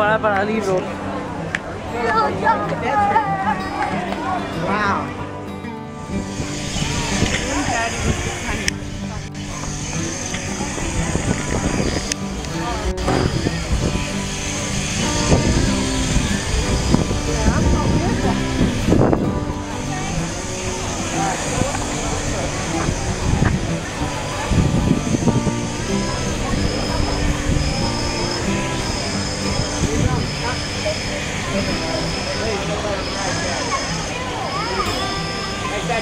parar para libros.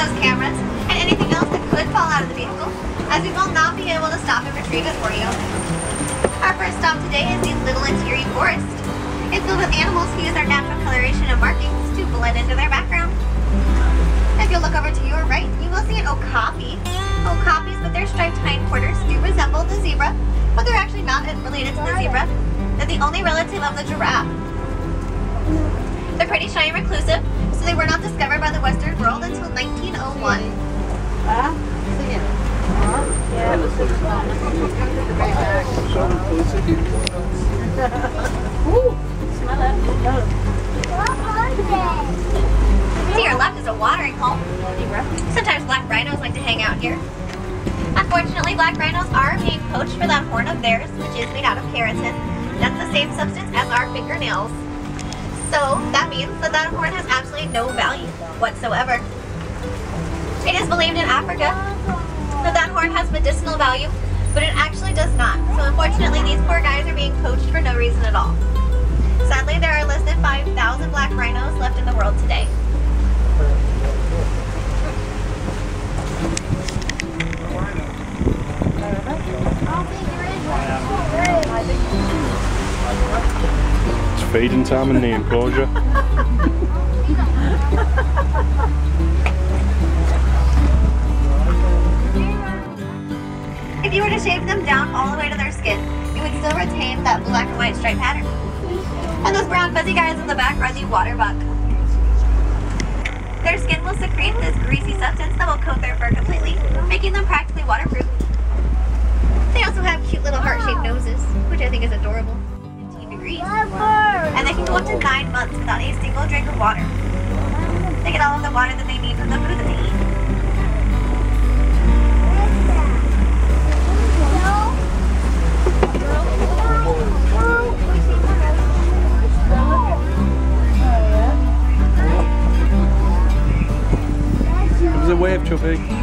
those cameras and anything else that could fall out of the vehicle, as we will not be able to stop and retrieve it for you. Our first stop today is the Little Interior Forest. It's filled with animals who use their natural coloration and markings to blend into their background. If you look over to your right, you will see an okapi. Okapis with their striped hindquarters do resemble the zebra, but they're actually not related to the zebra. They're the only relative of the giraffe. They're pretty shy and reclusive, so they were not discovered by the Western world until 1901. To your left is a watering hole. Sometimes black rhinos like to hang out here. Unfortunately, black rhinos are being poached for that horn of theirs, which is made out of keratin. That's the same substance as our fingernails. So that means that that horn has absolutely no value whatsoever. It is believed in Africa that that horn has medicinal value, but it actually does not. So unfortunately, these poor guys are being poached for no reason at all. Sadly, there are less than 5,000 black rhinos left in the world today. It's feeding time in the enclosure. If you were to shave them down all the way to their skin, you would still retain that black and white stripe pattern. And those brown fuzzy guys in the back are the water buck. Their skin will secrete this greasy substance that will coat their fur completely, making them practically waterproof. They also have cute little heart-shaped noses, which I think is adorable. 15 degrees. And they can go up to 9 months without a single drink of water. They get all of the water that they need from the food that they eat. Give us a wave, Chubby.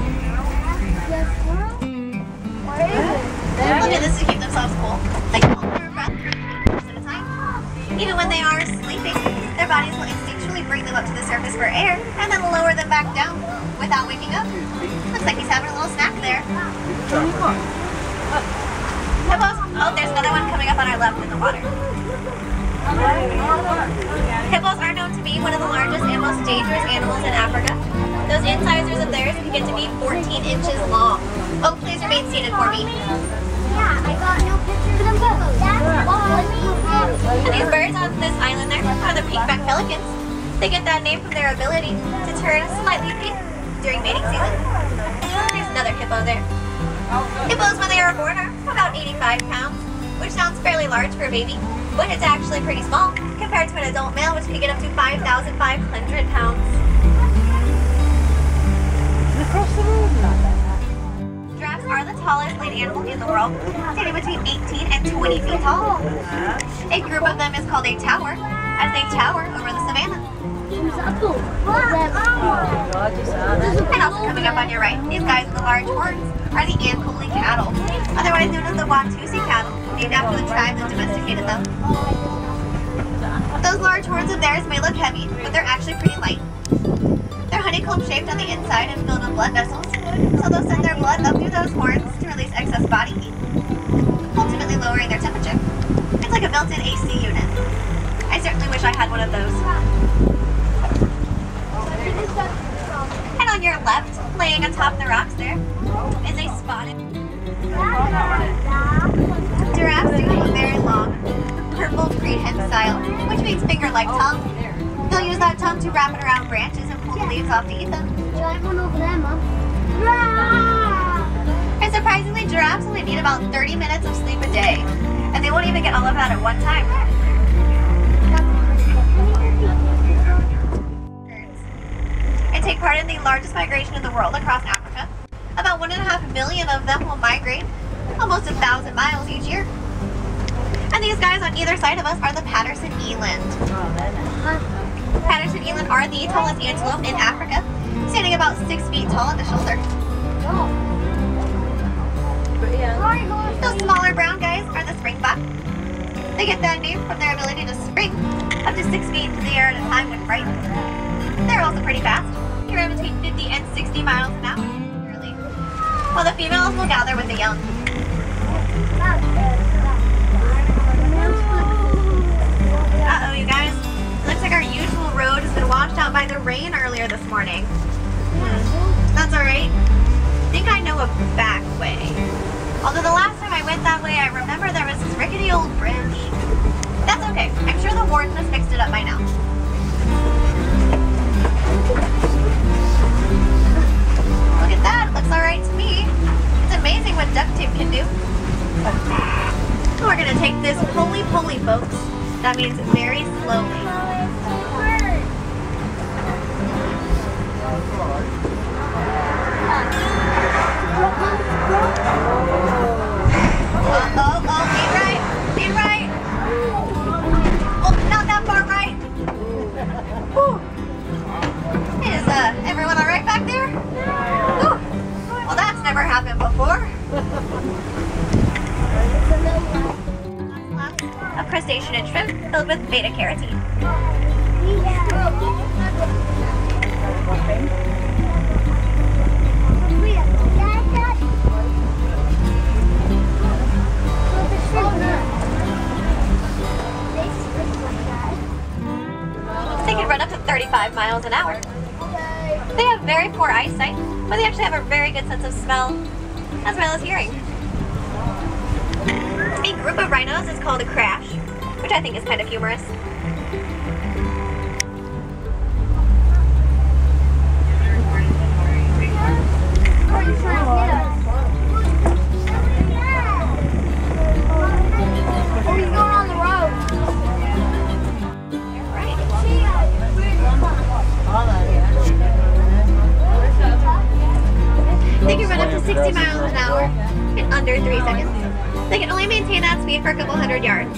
But it's actually pretty small compared to an adult male, which can get up to 5,500 pounds. Giraffes are the tallest land animal in the world, standing between 18 and 20 feet tall. A group of them is called a tower, as they tower over the savannah. And also coming up on your right, these guys with the large horns are the Ankole cattle, otherwise known as the Watusi cattle, named after the tribe that domesticated them. Those large horns of theirs may look heavy, but they're actually pretty light. They're honeycomb shaped on the inside and filled with blood vessels, so they'll send their blood up through those horns to release excess body heat, ultimately lowering their temperature. It's like a built-in AC unit. I certainly wish I had one of those. And on your left, laying atop the rocks there, is a spotted Giraffes have very long, purple prehensile, which means finger-like tongue. They'll use that tongue to wrap it around branches and pull the leaves off to eat them. And surprisingly, giraffes only need about 30 minutes of sleep a day, and they won't even get all of that at one time. Take part in the largest migration in the world across Africa. About one and a half million of them will migrate almost a thousand miles each year. And these guys on either side of us are the Patterson eland. Patterson eland are the tallest antelope in Africa, standing about six feet tall at the shoulder. Those smaller brown guys are the springbok. They get that name from their ability to spring up to six feet into the air at a time when frightened. They're also pretty fast. They between 50 and 60 miles an hour. Early. While the females will gather with the young. Uh-oh, you guys. It looks like our usual road has been washed out by the rain earlier this morning. Hmm. That's alright. I think I know a back way. Although the last time I went that way, I remember there was this rickety old bridge. That's okay. I'm sure the warden has fixed it up by now. That. Looks alright to me. It's amazing what duct tape can do. We're gonna take this pulley-pulley, folks. That means very slowly. Oh, never happened before. Of crustacean and shrimp filled with beta carotene. They can run up to 35 miles an hour. They have very poor eyesight, but they actually have a very good sense of smell, as well as hearing. A group of rhinos is called a crash, which I think is kind of humorous. They can run up to 60 miles an hour in under 3 seconds. They can only maintain that speed for a couple hundred yards.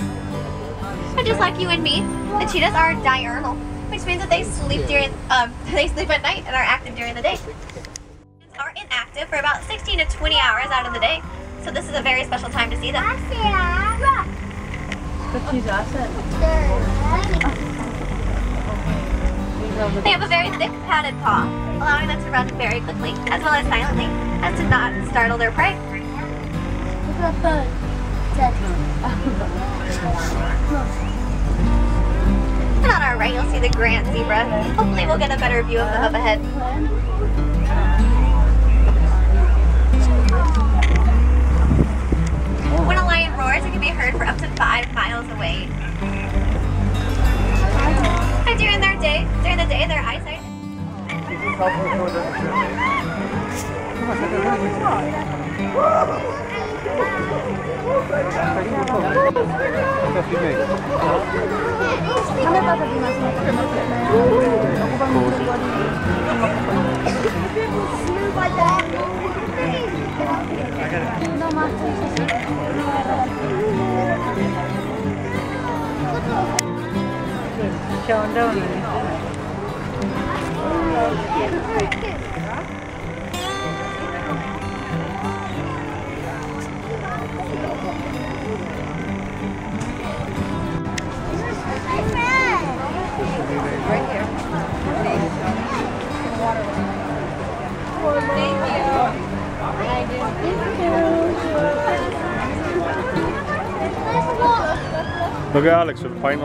But just like you and me, the cheetahs are diurnal, which means that they sleep during um, they sleep at night and are active during the day. Are inactive for about 16 to 20 hours out of the day, so this is a very special time to see them. They have a very thick padded paw, allowing them to run very quickly, as well as silently, as to not startle their prey. And on our right, you'll see the Grand Zebra. Hopefully we'll get a better view of them up ahead. When a lion roars, it can be heard for up to five miles away. And during their day, during the day, their eyesight Showing down. Look at Alex with a pint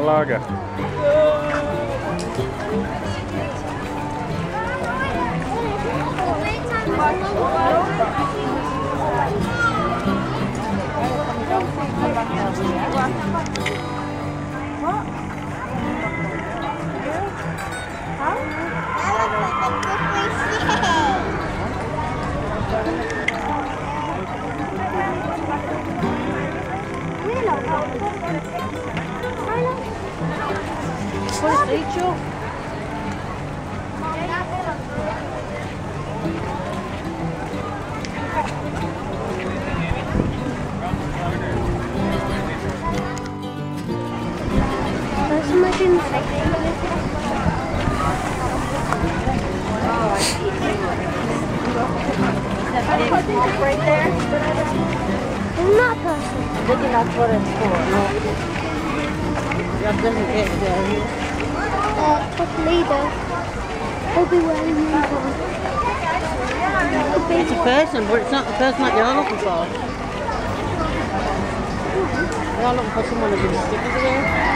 pues dicho. Right there. I'm not person. Looking up what it's for. No. That doesn't get there. Uh, top leader. Obi-Wan uniform. It's a person, but it's not the person that you're looking for. You're looking for someone with the stickers there.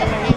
Is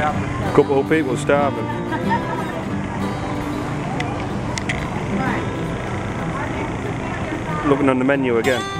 shot. Couple of people starving. Looking on the menu again.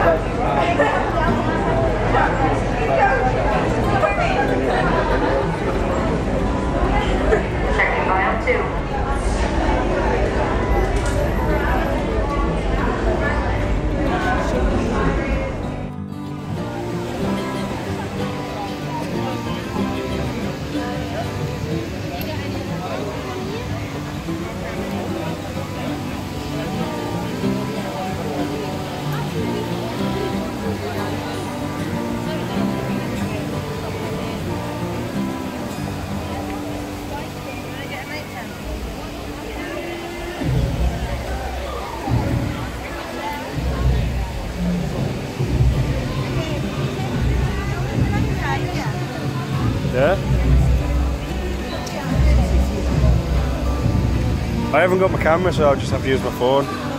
Two. Yeah? I haven't got my camera, so I'll just have to use my phone.